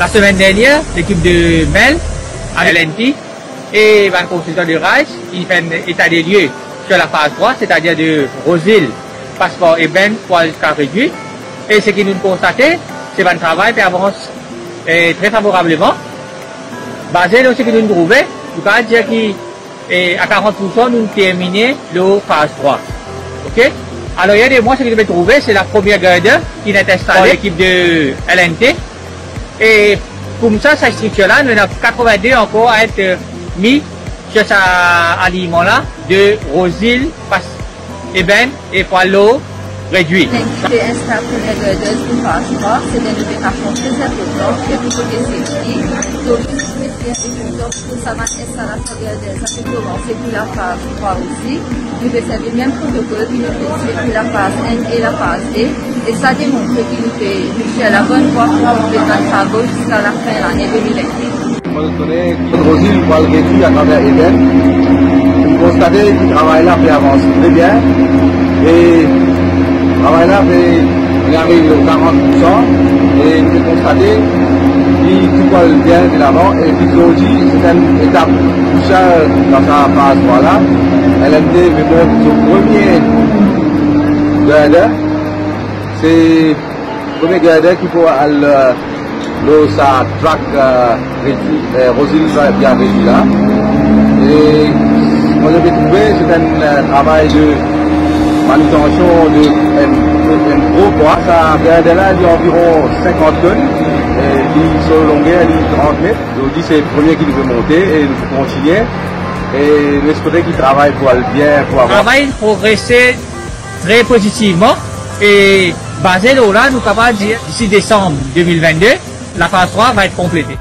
La semaine dernière, l'équipe de Mel, à LNT, et le consultant de Rice, il fait un état des lieux sur la phase 3, c'est-à-dire de Rosil, passeport et Ben, poids jusqu'à réduit. Et ce que nous constatons, c'est un travail qui avance eh, très favorablement. Basé sur ce que nous trouvons, nous pouvons dire qu'à 40%, nous terminons la phase 3. OK? Alors, il y a des mois, ce que nous avons trouvé, c'est la première garde qui est installée par l'équipe de LNT. Et comme ça, cette structure-là, nous avons 82 encore à être mis sur cet aliment-là de Rosil, Eben et Poilo réduit. L'entité instable pour les gradeuses pour phase 3, c'est une notification très importante qui est plutôt que safety. Donc, c'est important pour ça va installation gradeuse, ça peut commencer pour la phase 3 aussi. Nous devons faire le même protocole qui nous fait pour la phase N et la phase D. Et ça démontre qu'il nous fait jusqu'à la bonne voie pour compléter notre travaux jusqu'à la fin de l'année 2020. Rosil voit le réduit à travers Eden. Vous constatez que le travail là fait très bien. Et le travail là il arrive au 40%. Et vous constatez qu'il tout va bien de l'avant. Et puis aujourd'hui, c'est une étape cruciale dans sa phase 3 là. LMD veut mettre son premier grader. C'est le premier grader qu'il faut aller Là, ça traque euh, réduit, euh, Rosine bien réduit là. Et moi j'ai trouvé, c'est un euh, travail de manutention de un, gros poids. Ça vient de là d'environ 50 tonnes. Et qui sur longueur de 30 mètres. Aujourd'hui, c'est le premier qui veut monter et nous continuer. Et l'esprit qui travaille pour aller bien, pour avoir. travail progressé très positivement et basé là, nous sommes capables de dire d'ici décembre 2022, la phase 3 va être complétée.